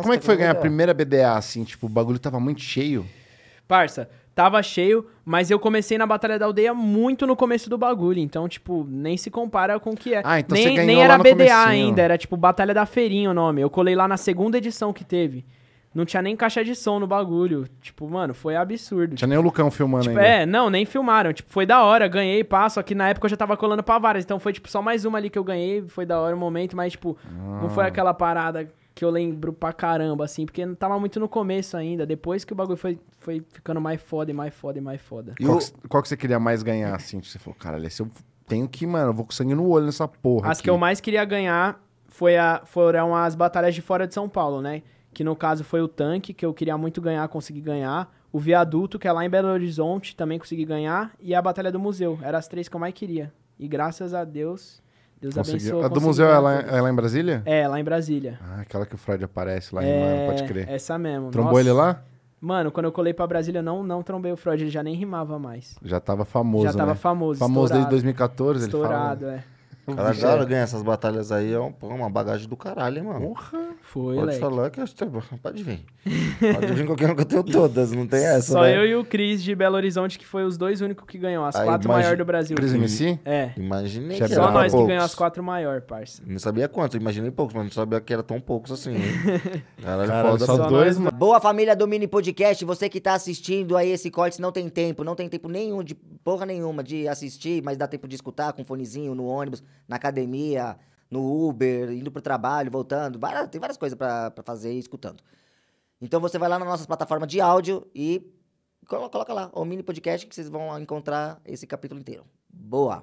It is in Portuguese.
como é que foi ganhar a BDA. primeira BDA, assim? Tipo, o bagulho tava muito cheio. Parça, tava cheio, mas eu comecei na Batalha da Aldeia muito no começo do bagulho. Então, tipo, nem se compara com o que é. Ah, então nem, você ganhou nem era BDA comecinho. ainda, era tipo Batalha da Feirinha o nome. Eu colei lá na segunda edição que teve. Não tinha nem caixa de som no bagulho. Tipo, mano, foi absurdo. Tinha nem o Lucão filmando Tipo, ainda. é, não, nem filmaram. Tipo, foi da hora, ganhei, só que na época eu já tava colando pra várias. Então foi, tipo, só mais uma ali que eu ganhei, foi da hora o momento, mas, tipo, não Ah. foi aquela parada que eu lembro pra caramba, assim, porque não tava muito no começo ainda. Depois que o bagulho foi, foi ficando mais foda e mais foda e mais foda. Qual, que, qual que você queria mais ganhar, assim? Você falou, cara, esse eu tenho que, mano, eu vou com sangue no olho nessa porra. As aqui. que eu mais queria ganhar foi a, foram as batalhas de fora de São Paulo, né? Que no caso foi o tanque, que eu queria muito ganhar, consegui ganhar. O viaduto, que é lá em Belo Horizonte, também consegui ganhar. E a batalha do museu. Eram as três que eu mais queria. E graças a Deus, Deus Conseguiu. abençoou. A do museu é lá, é lá em Brasília? É, lá em Brasília. Ah, aquela que o Freud aparece lá, é, rimando, pode crer. Essa mesmo. Trombou Nossa. ele lá? Mano, quando eu colei pra Brasília, eu não, não trombei o Freud, ele já nem rimava mais. Já tava famoso, já tava né? famoso, Famoso desde estourado. 2014, ele fala. Estourado, é. O cara hora ganhar essas batalhas aí é um- uma bagagem do caralho, hein, mano. Foi, Pode leque. falar que eu estou... Pode vir. Pode vir qualquer um que eu tenho todas, não tem essa, Só né? eu e o Cris de Belo Horizonte, que foi os dois únicos que ganhou. As Aí, quatro imagina- maiores do Brasil. Cris MC? É. Imaginei Tinha que Só nós que poucos. ganhou as quatro maiores, parça. Não sabia quantos, imaginei poucos, mas não sabia que era tão poucos assim. hein? Caralho, Cara, foda. só Só dois, mano. Boa família do Mini Podcast, você que tá assistindo aí esse corte, não tem tempo, não tem tempo nenhum, de porra nenhuma de assistir, mas dá tempo de escutar com fonezinho no ônibus, na academia, no Uber, indo pro trabalho, voltando, várias- tem várias coisas pra fazer escutando. Então você vai lá nas nossas plataformas de áudio e colo- coloca lá o Mini Podcast que vocês vão encontrar esse capítulo inteiro. Boa!